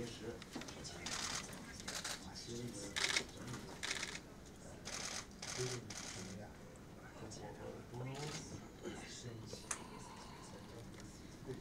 结石，把鞋子整理，规定什么呀？中国的 rules since 不出